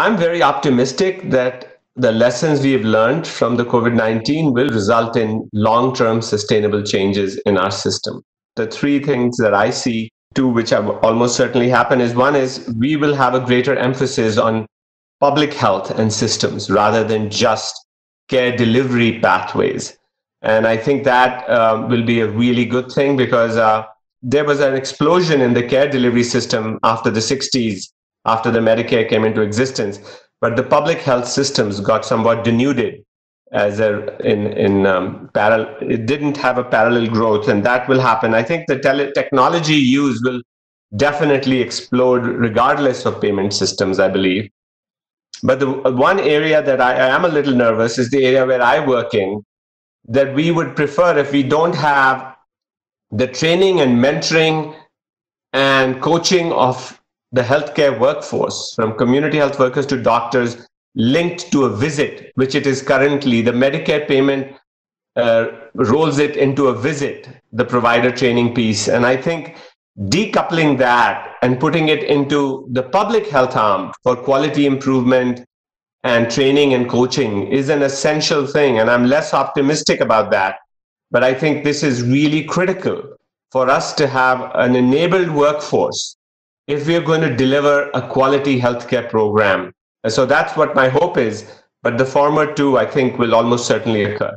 I'm very optimistic that the lessons we have learned from the COVID 19 will result in long term sustainable changes in our system. The three things that I see, two which have almost certainly happen, is one is we will have a greater emphasis on public health and systems rather than just care delivery pathways. And I think that um, will be a really good thing because uh, there was an explosion in the care delivery system after the 60s, after the Medicare came into existence. But the public health systems got somewhat denuded as a in in um, parallel. It didn't have a parallel growth, and that will happen. I think the tele- technology use will definitely explode regardless of payment systems. I believe. But the one area that I, I am a little nervous is the area where I work in, that we would prefer if we don't have the training and mentoring and coaching of the healthcare workforce, from community health workers to doctors, linked to a visit, which it is currently. The Medicare payment uh, rolls it into a visit, the provider training piece. And I think decoupling that and putting it into the public health arm for quality improvement and training and coaching is an essential thing. And I'm less optimistic about that. But I think this is really critical for us to have an enabled workforce if we're going to deliver a quality healthcare program. So that's what my hope is. But the former two, I think, will almost certainly occur.